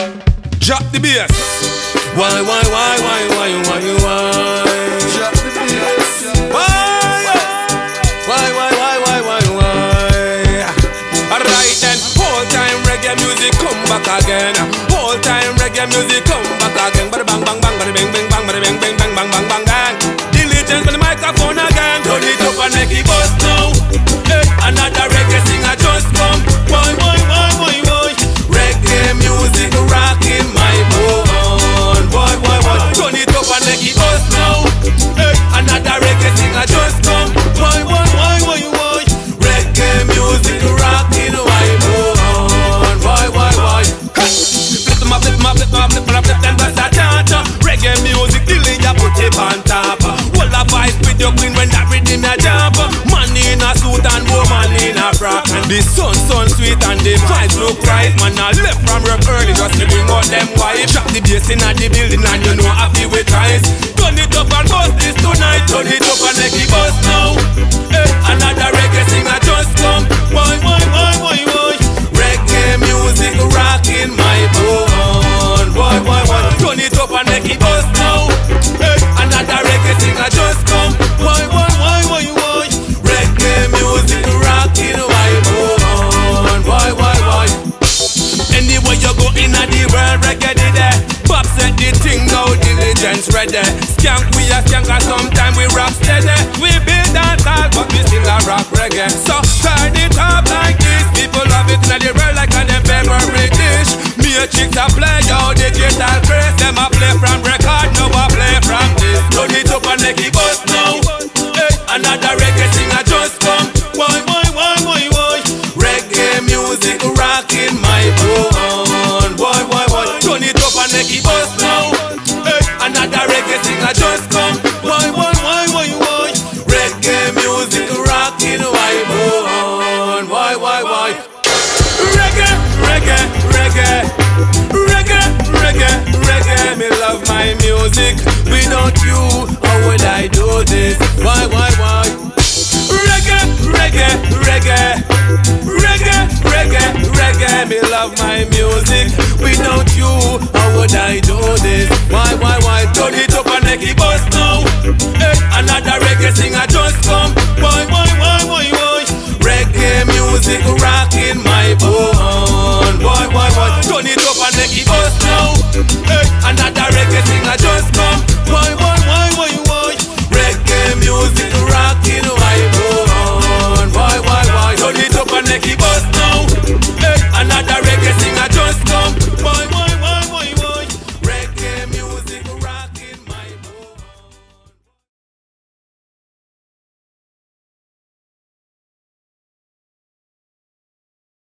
Drop the bass. Why, why, why, why, why, why, why? Drop the bass. Why, why, why, why, why, why, why? Alright then, whole time reggae music come back again. Whole time reggae music come back again. Bada bang bang bang, bada bang bang bang, bada bang bang bang bang bang bang bang. Flip up, flip up, flip up, flip them up, flip them. Reggae music, delay ya put it on top. Hold a vibe with your queen when that rhythm ya jump. Man in a suit and woman in a frock. And the sun, sun sweet and the vibes look right. Man, I left from work early just to bring out them wife. Drop the bass in the building and you know happy with rise. Turn it up and bust this tonight. Turn it up and make it bust the reggae did it. Pop set the thing now, diligence ready. Skank we a skank and sometime we rock steady. We build dance hall, but we still a rock reggae. So turn it up like this. People love it in the world like a them favorite dish. Me a chicks a play out the guitar craze. Them a play from record, no a play from this. Turn it up and make it bust now. Hey, another reggae singer just come. Why, why, why, why, why? Reggae music rocking make it bust now. Hey, another reggae singer just come. Why, why, why, why, why? Reggae music rocking my bone. Oh, why, why, why? Reggae, reggae, reggae, reggae, reggae, reggae. Me love my music. Without you, how would I do this? Why, why, why? Reggae, reggae, reggae, reggae, reggae, reggae. Me love my music. Without you, how